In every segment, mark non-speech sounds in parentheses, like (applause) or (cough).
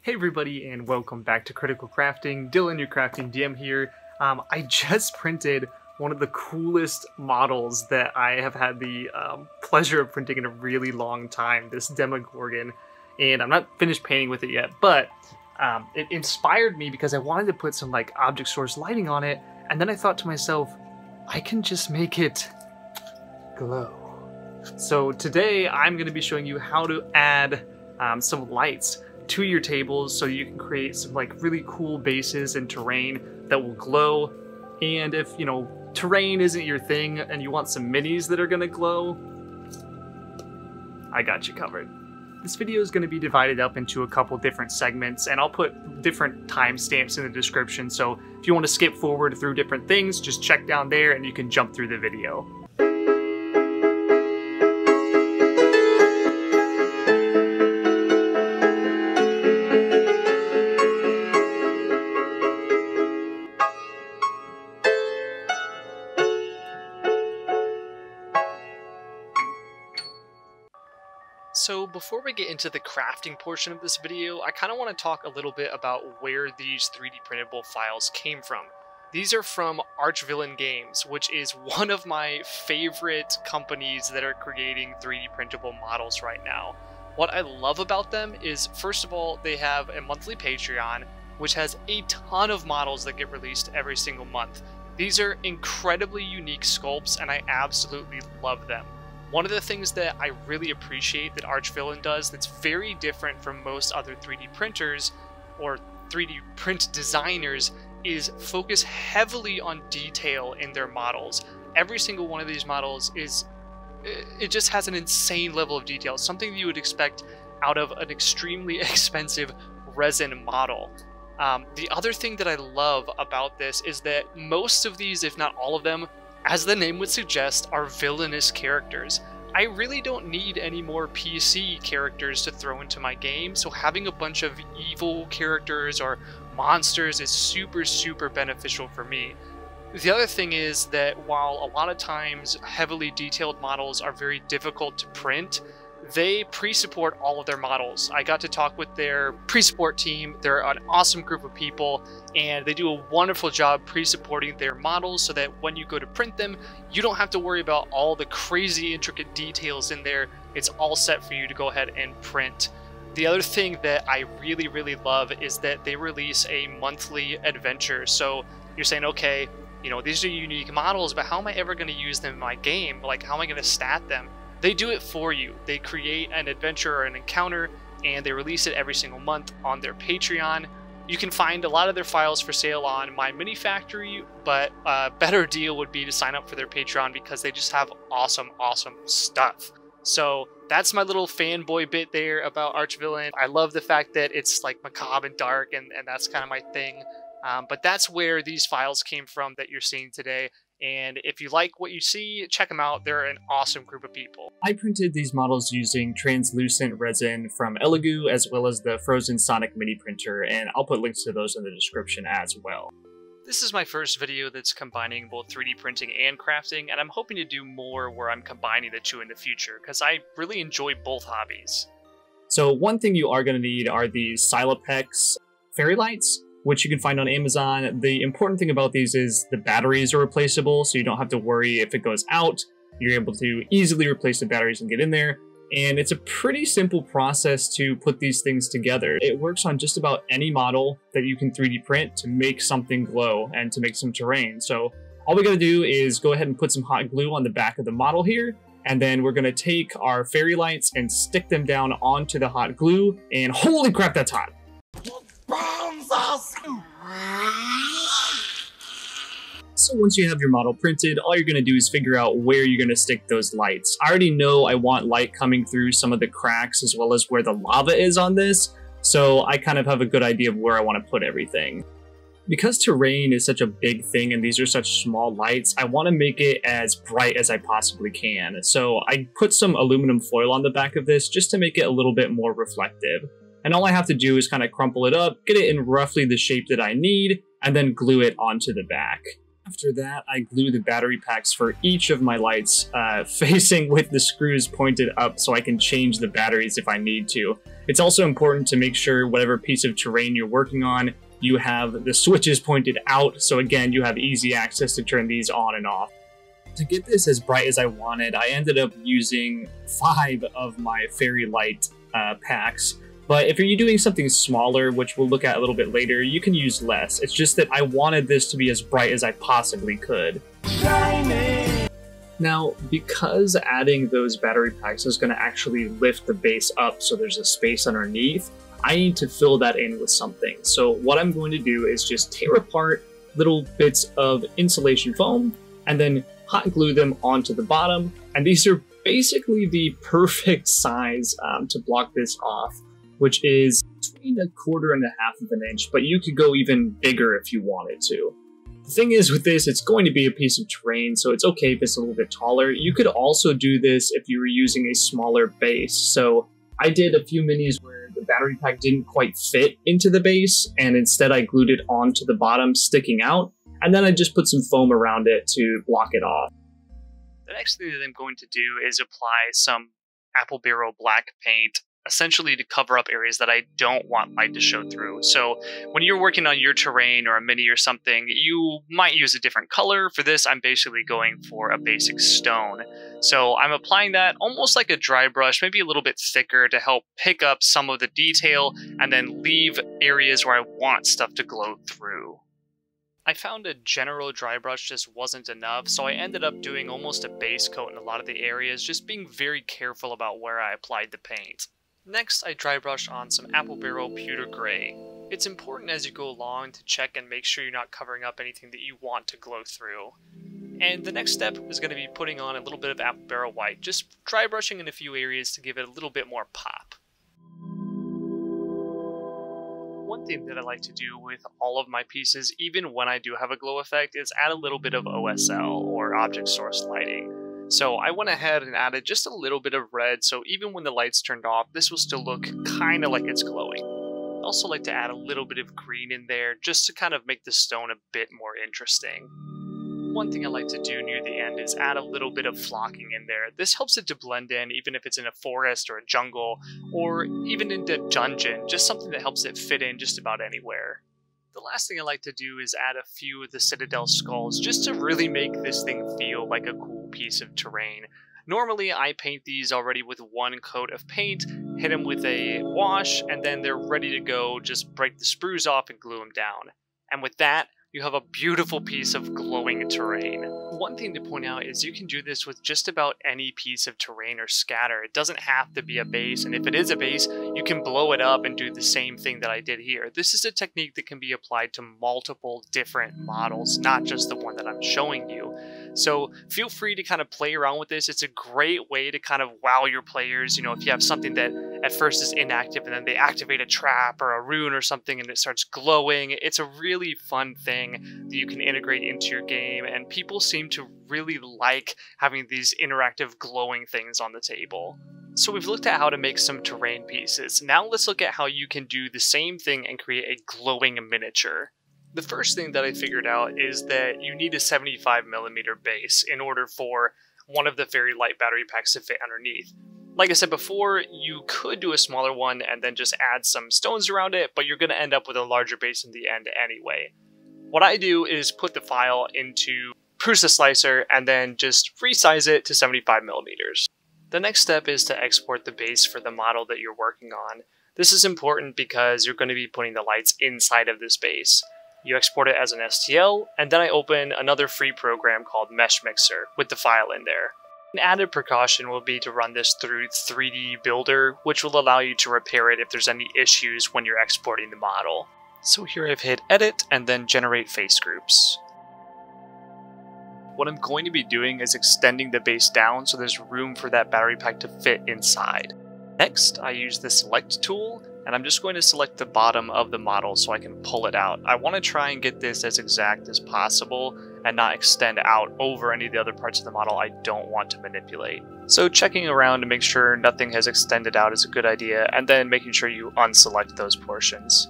Hey everybody and welcome back to Critical Crafting. Dylan, your crafting DM here. Um, I (laughs) just printed one of the coolest models that I have had the um, pleasure of printing in a really long time, this Demogorgon. And I'm not finished painting with it yet, but um, it inspired me because I wanted to put some like object source lighting on it. And then I thought to myself, I can just make it glow. So today I'm going to be showing you how to add um, some lights to your tables so you can create some like really cool bases and terrain that will glow. And if, you know, terrain isn't your thing and you want some minis that are to glow, I got you covered. This video is going to be divided up into a couple different segments and I'll put different timestamps in the description so if you want to skip forward through different things just check down there and you can jump through the video. Before we get into the crafting portion of this video, I kind of want to talk a little bit about where these 3D printable files came from. These are from Archvillain Games, which is (laughs) one of my favorite companies that are creating 3D printable models right now. What I love about them is, first of all, they have a monthly Patreon, which has a ton of models that get released every single month. These are incredibly unique sculpts, and I absolutely love them. One of the things that I really appreciate that Archvillain does that's very different from most other 3D printers or 3D print designers is focus heavily on detail in their models. Every single one of these models is it just has an insane level of detail, something you would expect out of an extremely (laughs) expensive resin model. Um, the other thing that I love about this is that most of these, if not all of them, as the name would suggest, are villainous characters. I really don't need any more PC characters to throw into my game, so having a bunch of evil characters or monsters is super, super beneficial for me. The other thing is that while a lot of times heavily detailed models are very difficult to print, they pre-support all of their models. I got to talk with their pre-support team. They're an awesome group of people and they do a wonderful job pre-supporting their models so that when you go to print them, you don't have to worry about all the crazy intricate details in there. It's all set for you to go ahead and print. The other thing that I really, really love is that they release a monthly adventure. So you're saying, okay, you know, these are unique models, but how am I ever going to use them in my game? Like, how am I going to stat them? They do it for you. They create an adventure or an encounter and they release it every single month on their Patreon. You can find a lot of their files for sale on My Mini Factory, but a better (laughs) deal would be to sign up for their Patreon because they just have awesome, awesome stuff. So that's my little fanboy bit there about Archvillain. I love the fact that it's like macabre and dark, and, and that's kind of my thing. Um, but that's where these files came from that you're seeing today. And if you like what you see, check them out. They're an awesome group of people. I printed these models using translucent resin from Elegoo as well as the Phrozen Sonic mini printer, and I'll put links to those in the description as well. This is my first video that's combining both 3D printing and crafting, and I'm hoping to do more where I'm combining the two in the future, because I really enjoy both hobbies. So one thing you are going to need are these Cylapex fairy lights which you can find on Amazon. The important thing about these is the batteries are replaceable, so you don't have to worry if it goes out. You're able to easily replace the batteries and get in there. And it's a pretty simple process to put these things together. It works on just about any model that you can 3D print to make something glow and to make some terrain. So all we gotta do is go ahead and put some hot glue on the back of the model here, and then we're gonna take our fairy lights and stick them down onto the hot glue, and holy crap, that's hot. So once you have your model printed, all you're going to do is figure out where you're going to stick those lights. I already know I want light coming through some of the cracks as well as where the lava is on this, so I kind of have a good idea of where I want to put everything. Because terrain is such a big thing and these are such small lights, I want to make it as bright as I possibly can. So I put some aluminum foil on the back of this just to make it a little bit more reflective. And all I have to do is kind of crumple it up, get it in roughly the shape that I need, and then glue it onto the back. After that, I glue the battery packs for each of my lights uh, (laughs) facing with the screws pointed up so I can change the batteries if I need to. It's also important to make sure whatever piece of terrain you're working on, you have the switches pointed out so again you have easy access to turn these on and off. To get this as bright as I wanted, I ended up using five of my fairy light uh, packs but if you're doing something smaller, which we'll look at a little bit later, you can use less. It's just that I wanted this to be as bright as I possibly could. Now, because adding those battery packs is going to actually lift the base up so there's a space underneath, I need to fill that in with something. So what I'm going to do is just tear apart little bits of insulation foam and then hot glue them onto the bottom. And these are basically the (laughs) perfect size um, to block this off which is between a quarter and a half of an inch, but you could go even bigger if you wanted to. The thing is with this, it's going to be a piece of terrain, so it's okay if it's a little bit taller. You could also do this if you were using a smaller base. So I did a few minis where the battery pack didn't quite fit into the base, and instead I glued it onto the bottom sticking out, and then I just put some foam around it to block it off. The next thing that I'm going to do is apply some Apple Barrel black paint essentially to cover up areas that I don't want light to show through. So when you're working on your terrain or a mini or something, you might use a different color. For this, I'm basically going for a basic stone. So I'm applying that almost like a dry brush, maybe a little bit thicker to help pick up some of the detail and then leave areas where I want stuff to glow through. I found a general dry brush just wasn't enough, so I ended up doing almost a base coat in a lot of the areas, just being very careful about where I applied the paint. Next, I dry brush on some Apple Barrel Pewter Gray. It's important as you go along to check and make sure you're not covering up anything that you want to glow through. And the next step is going to be putting on a little bit of Apple Barrel White, just dry brushing in a few areas to give it a little bit more pop. One thing that I like to do with all of my pieces, even when I do have a glow effect, is add a little bit of OSL, or Object Source Lighting. So I went ahead and added just a little bit of red, so even when the lights turned off, this will still look kind of like it's glowing. I also like to add a little bit of green in there, just to kind of make the stone a bit more interesting. One thing I like to do near the end is add a little bit of flocking in there. This helps it to blend in even if it's in a forest or a jungle, or even in a dungeon, just something that helps it fit in just about anywhere. The last thing I like to do is add a few of the Citadel skulls just to really make this thing feel like a cool piece of terrain. Normally I paint these already with one coat of paint, hit them with a wash, and then they're ready to go, just break the sprues off and glue them down. And with that, you have a beautiful piece of glowing terrain. One thing to point out is you can do this with just about any piece of terrain or scatter. It doesn't have to be a base, and if it is a base, you can blow it up and do the same thing that I did here. This is a technique that can be applied to multiple different models, not just the one that I'm showing you. So feel free to kind of play around with this. It's a great way to kind of wow your players. You know, if you have something that at first is inactive and then they activate a trap or a rune or something and it starts glowing, it's a really fun thing that you can integrate into your game. And people seem to really like having these interactive glowing things on the table. So we've looked at how to make some terrain pieces. Now let's look at how you can do the same thing and create a glowing miniature. The first thing that I figured out is that you need a 75 millimeter base in order for one of the fairy light battery packs to fit underneath. Like I said before, you could do a smaller one and then just add some stones around it, but you're going to end up with a larger base in the end anyway. What I do is put the file into Prusa Slicer and then just resize it to 75 millimeters. The next step is to export the base for the model that you're working on. This is important because you're going to be putting the lights inside of this base. You export it as an STL, and then I open another free program called Meshmixer with the file in there. An added precaution will be to run this through 3D Builder, which will allow you to repair it if there's any issues when you're exporting the model. So here I've hit Edit and then Generate Face Groups. What I'm going to be doing is extending the base down so there's room for that battery pack to fit inside. Next, I use the Select tool and I'm just going to select the bottom of the model so I can pull it out. I want to try and get this as exact as possible and not extend out over any of the other parts of the model I don't want to manipulate. So checking around to make sure nothing has extended out is a good idea, and then making sure you unselect those portions.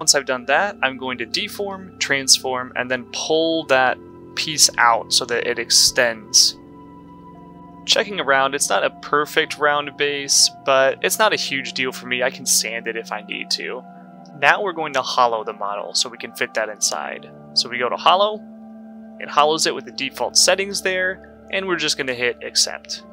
Once I've done that, I'm going to deform, transform, and then pull that piece out so that it extends. Checking around, it's not a perfect round base, but it's not a huge deal for me. I can sand it if I need to. Now we're going to hollow the model so we can fit that inside. So we go to hollow, it hollows it with the default settings there, and we're just going to hit accept.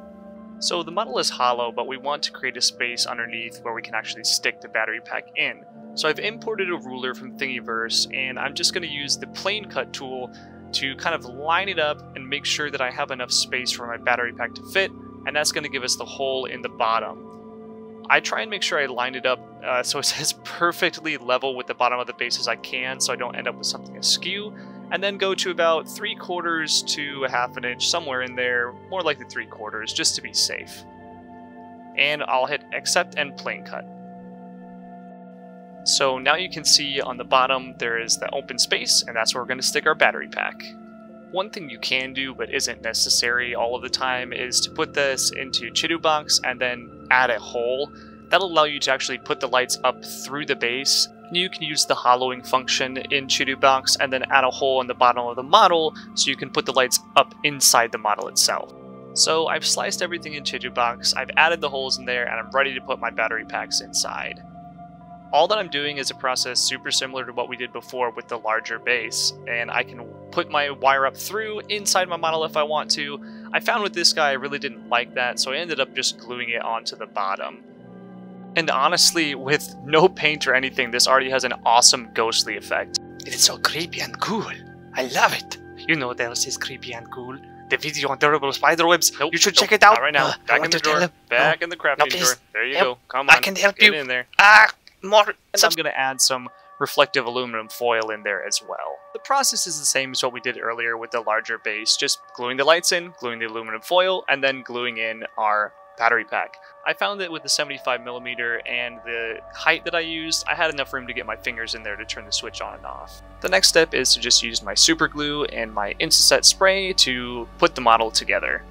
So the model is hollow, but we want to create a space underneath where we can actually stick the battery pack in. So I've imported a ruler from Thingiverse, and I'm just going to use the plane cut tool to kind of line it up and make sure that I have enough space for my battery pack to fit, and that's going to give us the hole in the bottom. I try and make sure I line it up uh, so it's (laughs) as perfectly level with the bottom of the base as I can so I don't end up with something askew, and then go to about 3 quarters to a half an inch, somewhere in there, more likely 3 quarters, just to be safe. And I'll hit accept and plane cut. So now you can see on the bottom there is the open space, and that's where we're going to stick our battery pack. One thing you can do, but isn't necessary all of the time, is to put this into Chitubox and then add a hole. That'll allow you to actually put the lights up through the base. You can use the hollowing function in Chitubox and then add a hole in the bottom of the model so you can put the lights up inside the model itself. So I've sliced everything in Chitubox, I've added the holes in there, and I'm ready to put my battery packs inside. All that I'm doing is a process super similar to what we did before with the larger base, and I can put my wire up through inside my model if I want to. I found with this guy I really didn't like that, so I ended up just gluing it onto the bottom. And honestly, with no paint or anything, this already has an awesome ghostly effect. It's so creepy and cool. I love it. You know what else is creepy and cool? The video on durable spiderwebs. Nope, you should nope, check it out. Right now. Uh, Back in the drawer. Back No. in the crafting No, drawer. There you Help. go. Come on. I can help Get you. in there. Ah, more. And I'm going to add some reflective aluminum foil in there as well. The process is the same as what we did earlier with the larger base, just gluing the lights in, gluing the aluminum foil, and then gluing in our battery pack. I found that with the 75mm and the height that I used, I had enough room to get my fingers in there to turn the switch on and off. The next step is to just use my super glue and my Instaset spray to put the model together.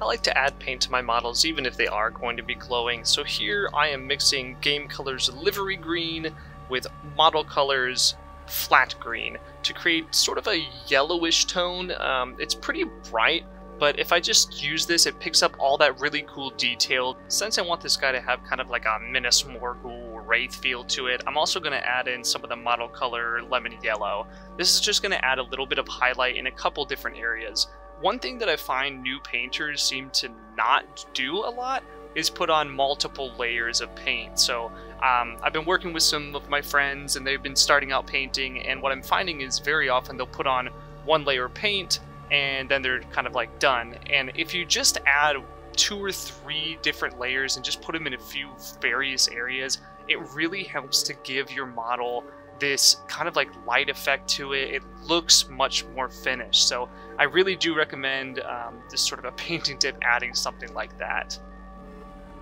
I like to add paint to my models even if they are going to be glowing, so here I am mixing Game Colors Livery Green with Model Colors Flat Green to create sort of a yellowish tone. Um, it's pretty bright, but if I just use this, it picks up all that really cool detail. Since I want this guy to have kind of like a Minas Morgul Wraith feel to it, I'm also going to add in some of the Model Color Lemon Yellow. This is just going to add a little bit of highlight in a couple different areas. One thing that I find new painters seem to not do a lot is put on multiple layers of paint. So um, I've been working with some of my friends and they've been starting out painting, and what I'm finding is very often they'll put on one layer of paint and then they're kind of like done. And if you just add two or three different layers and just put them in a few various areas, it really helps to give your model this kind of like light effect to it. It looks much more finished. So I really do recommend um, this sort of a (laughs) painting tip adding something like that.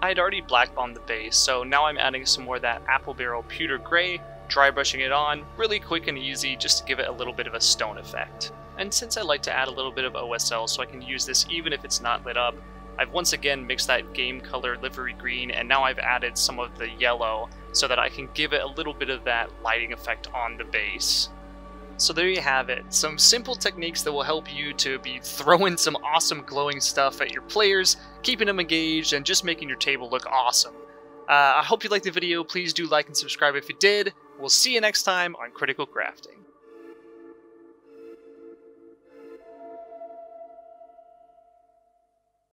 I had already black bombed the base, so now I'm adding some more of that apple barrel pewter gray, dry brushing it on, really quick and easy just to give it a little bit of a stone effect. And since I like to add a little bit of OSL so I can use this even if it's not lit up, I've once again mixed that game color livery green and now I've added some of the yellow so that I can give it a little bit of that lighting effect on the base. So there you have it, some simple techniques that will help you to be throwing some awesome glowing stuff at your players, keeping them engaged, and just making your table look awesome. Uh, I hope you liked the video, please do like and subscribe if you did. We'll see you next time on Critical Crafting.